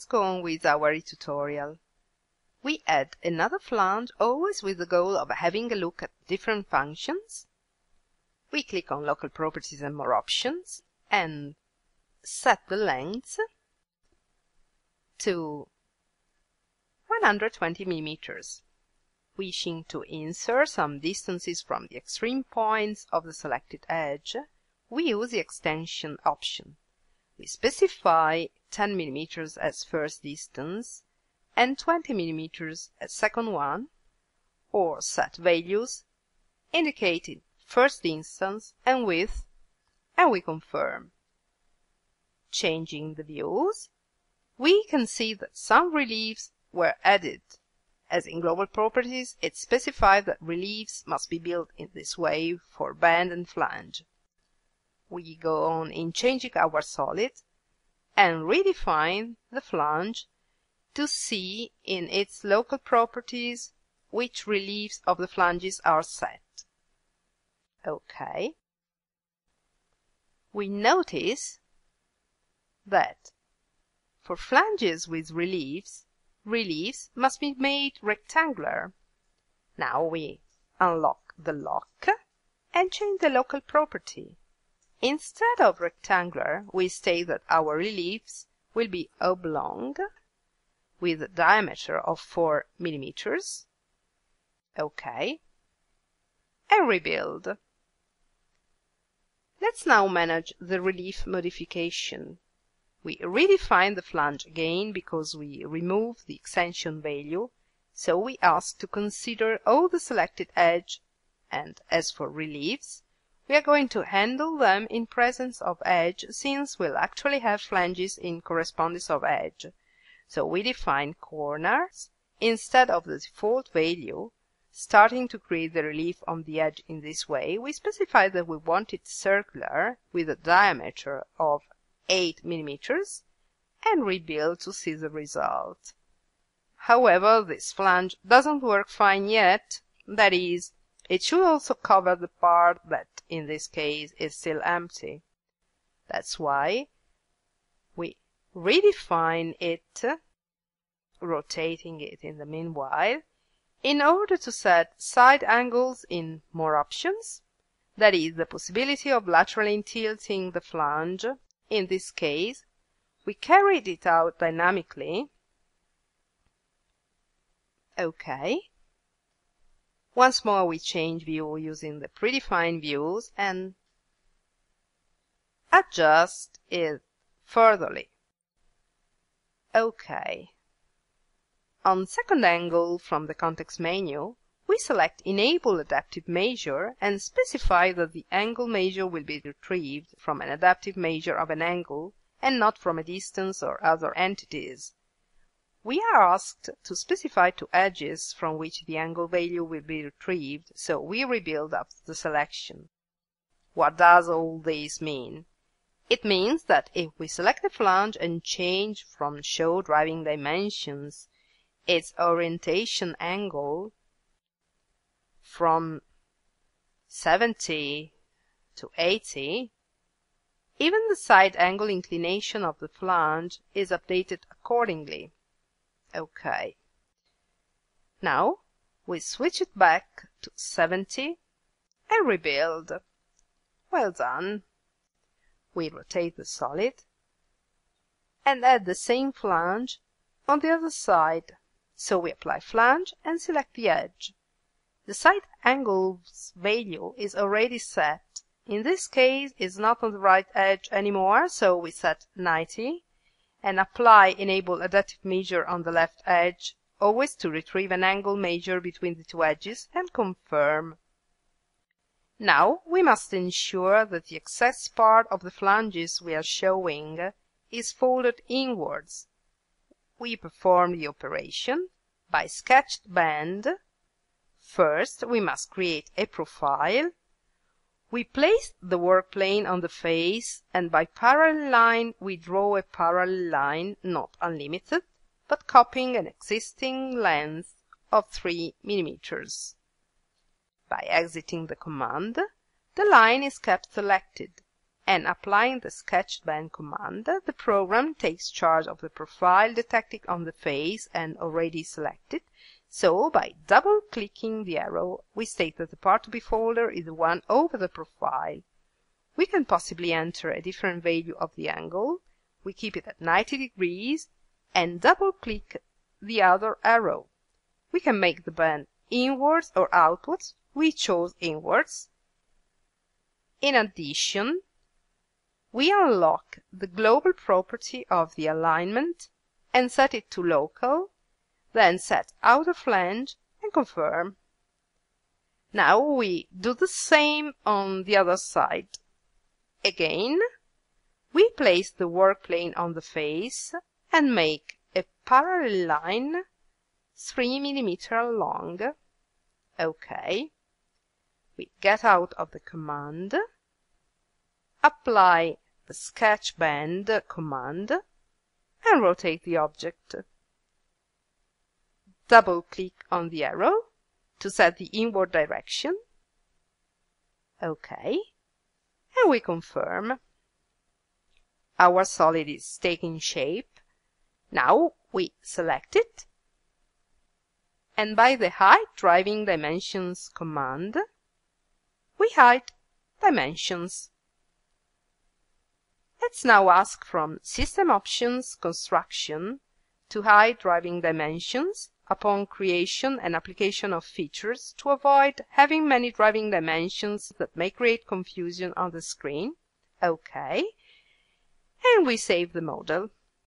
Let's go on with our tutorial. We add another flange always with the goal of having a look at different functions. We click on Local Properties and More Options and set the length to 120 millimeters. Wishing to insert some distances from the extreme points of the selected edge, we use the extension option. We specify 10 mm as first distance and 20 mm as second one, or set values indicating first distance and width, and we confirm. Changing the views, we can see that some reliefs were added. As in Global Properties, it specifies that reliefs must be built in this way for bend and flange. We go on in changing our solid and redefine the flange to see in its local properties which reliefs of the flanges are set. OK. We notice that for flanges with reliefs, reliefs must be made rectangular. Now we unlock the lock and change the local property. Instead of rectangular, we state that our reliefs will be oblong with a diameter of 4 millimeters. OK. And rebuild. Let's now manage the relief modification. We redefine the flange again because we remove the extension value, so we ask to consider all the selected edge, and as for reliefs, we are going to handle them in presence of edge since we'll actually have flanges in correspondence of edge. So we define corners instead of the default value. Starting to create the relief on the edge in this way, we specify that we want it circular with a diameter of 8 millimeters and rebuild to see the result. However, this flange doesn't work fine yet, that is, it should also cover the part that in this case is still empty. That's why we redefine it, rotating it in the meanwhile, in order to set side angles in more options, that is, the possibility of laterally tilting the flange. In this case, we carried it out dynamically. OK. Once more we change view using the predefined views and adjust it furtherly. OK. On second angle from the context menu, we select Enable Adaptive Measure and specify that the angle measure will be retrieved from an adaptive measure of an angle and not from a distance or other entities. We are asked to specify two edges from which the angle value will be retrieved, so we rebuild up the selection. What does all this mean? It means that if we select the flange and change from Show Driving Dimensions its orientation angle from 70 to 80, even the side angle inclination of the flange is updated accordingly. OK. Now we switch it back to 70 and rebuild. Well done. We rotate the solid and add the same flange on the other side. So we apply flange and select the edge. The side angle's value is already set. In this case it's not on the right edge anymore, so we set 90 and apply Enable Adaptive Measure on the left edge, always to retrieve an angle measure between the two edges, and confirm. Now we must ensure that the excess part of the flanges we are showing is folded inwards. We perform the operation by sketched bend. First we must create a profile we place the work plane on the face and by parallel line we draw a parallel line not unlimited, but copying an existing length of 3 mm. By exiting the command, the line is kept selected and applying the sketch bend command, the program takes charge of the profile detected on the face and already selected. So by double clicking the arrow, we state that the part to be folder is the one over the profile. We can possibly enter a different value of the angle. We keep it at 90 degrees and double click the other arrow. We can make the bend inwards or outwards. We chose inwards. In addition, we unlock the global property of the alignment and set it to local, then set outer flange and confirm. Now we do the same on the other side. Again, we place the work plane on the face and make a parallel line 3 mm long. OK. We get out of the command apply the sketch bend command and rotate the object. Double click on the arrow to set the inward direction. OK. And we confirm. Our solid is taking shape. Now we select it and by the Hide Driving Dimensions command, we hide dimensions. Let's now ask from System Options Construction to hide driving dimensions upon creation and application of features to avoid having many driving dimensions that may create confusion on the screen. OK. And we save the model.